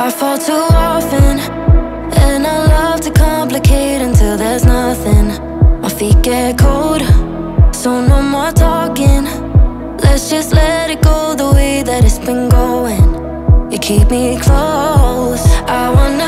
I fall too often And I love to complicate until there's nothing. My feet get cold So no more talking. Let's just let it go the way that it's been going. You keep me close. I wanna